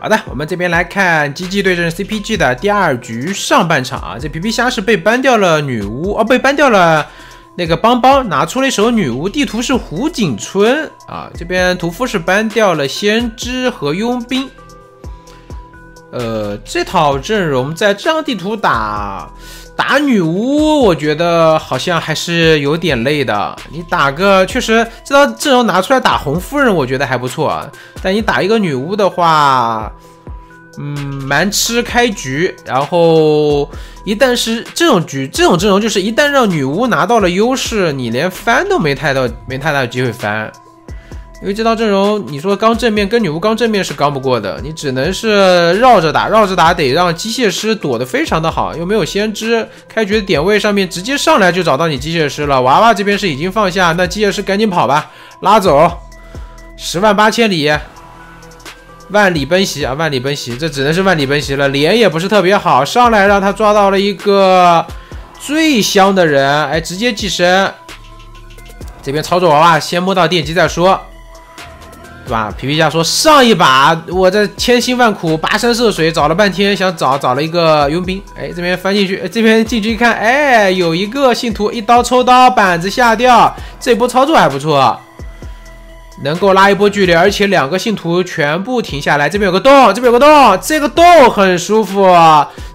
好的，我们这边来看 GG 对阵 CPG 的第二局上半场啊，这皮皮虾是被搬掉了女巫哦，被搬掉了那个邦邦，拿出了一手女巫，地图是湖景村啊，这边屠夫是搬掉了先知和佣兵。呃，这套阵容在这张地图打打女巫，我觉得好像还是有点累的。你打个确实这套阵容拿出来打红夫人，我觉得还不错。但你打一个女巫的话，嗯，蛮吃开局。然后一旦是这种局，这种阵容就是一旦让女巫拿到了优势，你连翻都没太到，没太大的机会翻。因为这套阵容，你说刚正面跟女巫刚正面是刚不过的，你只能是绕着打，绕着打得让机械师躲得非常的好，又没有先知，开局的点位上面直接上来就找到你机械师了。娃娃这边是已经放下，那机械师赶紧跑吧，拉走，十万八千里，万里奔袭啊，万里奔袭，这只能是万里奔袭了，脸也不是特别好，上来让他抓到了一个最香的人，哎，直接寄生，这边操作娃娃先摸到电机再说。对吧？皮皮虾说：“上一把我这千辛万苦跋山涉水找了半天，想找找了一个佣兵。哎，这边翻进去，这边进去一看，哎，有一个信徒一刀抽刀，板子下掉。这波操作还不错，能够拉一波距离，而且两个信徒全部停下来。这边有个洞，这边有个洞，这个洞很舒服。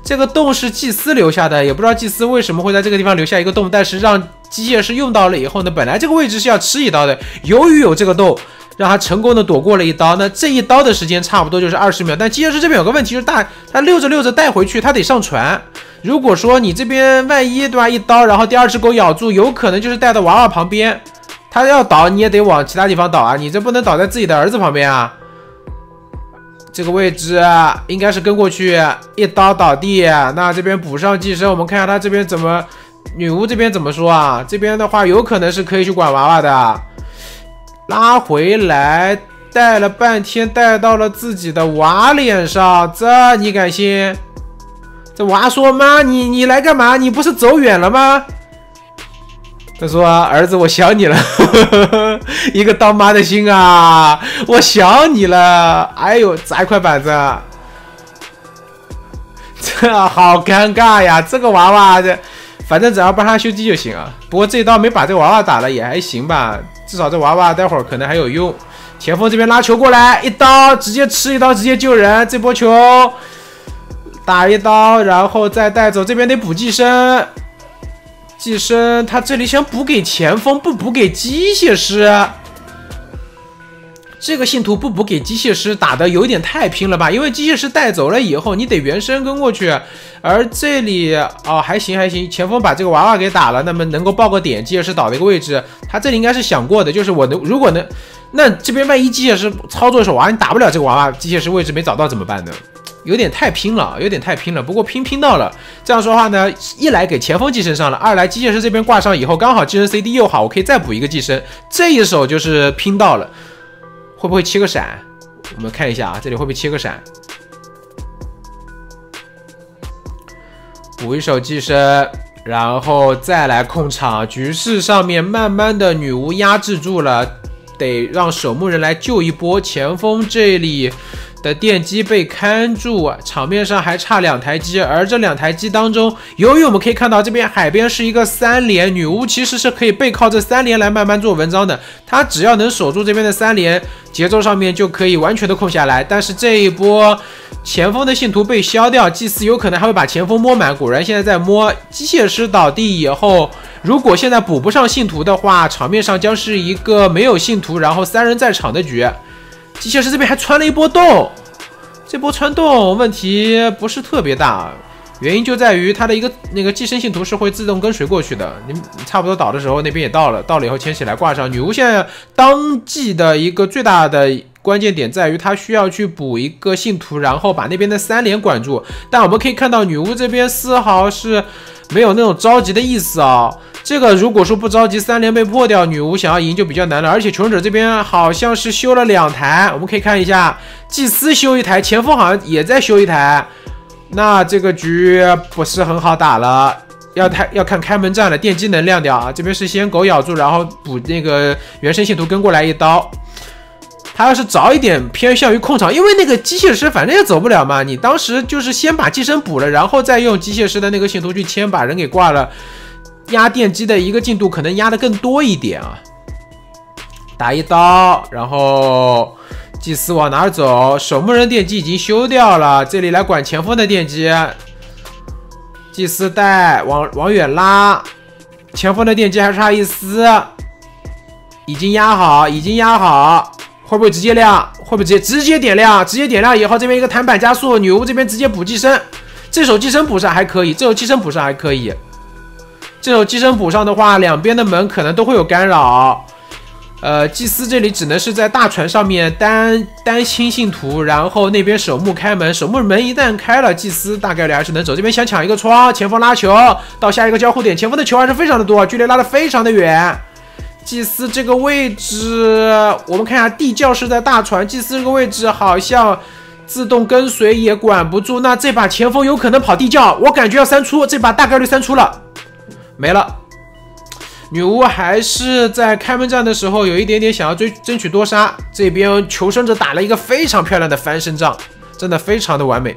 这个洞是祭司留下的，也不知道祭司为什么会在这个地方留下一个洞，但是让机械师用到了以后呢，本来这个位置是要吃一刀的，由于有这个洞。”让他成功的躲过了一刀，那这一刀的时间差不多就是二十秒。但机械师这边有个问题，就是大他溜着溜着带回去，他得上船。如果说你这边万一对吧，一刀，然后第二只狗咬住，有可能就是带到娃娃旁边，他要倒你也得往其他地方倒啊，你这不能倒在自己的儿子旁边啊。这个位置应该是跟过去一刀倒地，那这边补上寄生，我们看一下他这边怎么，女巫这边怎么说啊？这边的话有可能是可以去管娃娃的。拉回来，带了半天，带到了自己的娃脸上，这你敢信？这娃说：“妈，你你来干嘛？你不是走远了吗？”他说：“儿子，我想你了，一个当妈的心啊，我想你了。”哎呦，砸一块板子，这好尴尬呀！这个娃娃这，反正只要帮他修机就行啊。不过这一刀没把这娃娃打了，也还行吧。至少这娃娃待会儿可能还有用。前锋这边拉球过来，一刀直接吃一刀，直接救人。这波球打一刀，然后再带走。这边得补寄生，寄生他这里想补给前锋，不补给机械师。这个信徒不补给机械师打的有点太拼了吧？因为机械师带走了以后，你得原生跟过去。而这里哦还行还行，前锋把这个娃娃给打了，那么能够爆个点，机械师倒的一个位置，他这里应该是想过的，就是我能如果能，那这边万一机械师操作手啊，你打不了这个娃娃，机械师位置没找到怎么办呢？有点太拼了，有点太拼了。不过拼拼到了，这样说话呢，一来给前锋寄生上了，二来机械师这边挂上以后，刚好寄生 CD 又好，我可以再补一个寄生，这一手就是拼到了。会不会切个闪？我们看一下啊，这里会不会切个闪？补一手寄生，然后再来控场。局势上面慢慢的女巫压制住了，得让守墓人来救一波。前锋这里。的电机被看住，场面上还差两台机，而这两台机当中，由于我们可以看到这边海边是一个三连，女巫其实是可以背靠这三连来慢慢做文章的，她只要能守住这边的三连，节奏上面就可以完全的控下来。但是这一波前锋的信徒被消掉，祭司有可能还会把前锋摸满，果然现在在摸机械师倒地以后，如果现在补不上信徒的话，场面上将是一个没有信徒，然后三人在场的局。机械师这边还穿了一波洞，这波穿洞问题不是特别大，原因就在于它的一个那个寄生信徒是会自动跟随过去的。你差不多倒的时候，那边也到了，到了以后牵起来挂上。女巫现在当季的一个最大的关键点在于，他需要去补一个信徒，然后把那边的三连管住。但我们可以看到，女巫这边丝毫是没有那种着急的意思啊。这个如果说不着急，三连被破掉，女巫想要赢就比较难了。而且求生者这边好像是修了两台，我们可以看一下，祭司修一台，前锋好像也在修一台，那这个局不是很好打了，要开要看开门战了，电机能亮掉啊。这边是先狗咬住，然后补那个原生信徒跟过来一刀，他要是早一点偏向于控场，因为那个机械师反正也走不了嘛。你当时就是先把寄生补了，然后再用机械师的那个信徒去牵把人给挂了，压电机的一个进度可能压的更多一点啊。打一刀，然后祭司往哪走？守墓人电机已经修掉了，这里来管前锋的电机。祭司带往往远拉，前锋的电机还差一丝，已经压好，已经压好。会不会直接亮？会不会直接直接点亮？直接点亮以后，这边一个弹板加速，女巫这边直接补寄生，这手寄生补上还可以，这手寄生补上还可以。这手寄生补上的话，两边的门可能都会有干扰。呃，祭司这里只能是在大船上面单单清信徒，然后那边守墓开门，守墓门一旦开了，祭司大概率还是能走。这边想抢一个窗，前锋拉球到下一个交互点，前锋的球还是非常的多，距离拉的非常的远。祭司这个位置，我们看一下地窖是在大船。祭司这个位置好像自动跟随也管不住。那这把前锋有可能跑地窖，我感觉要三出，这把大概率三出了，没了。女巫还是在开门战的时候有一点点想要追争取多杀。这边求生者打了一个非常漂亮的翻身仗，真的非常的完美。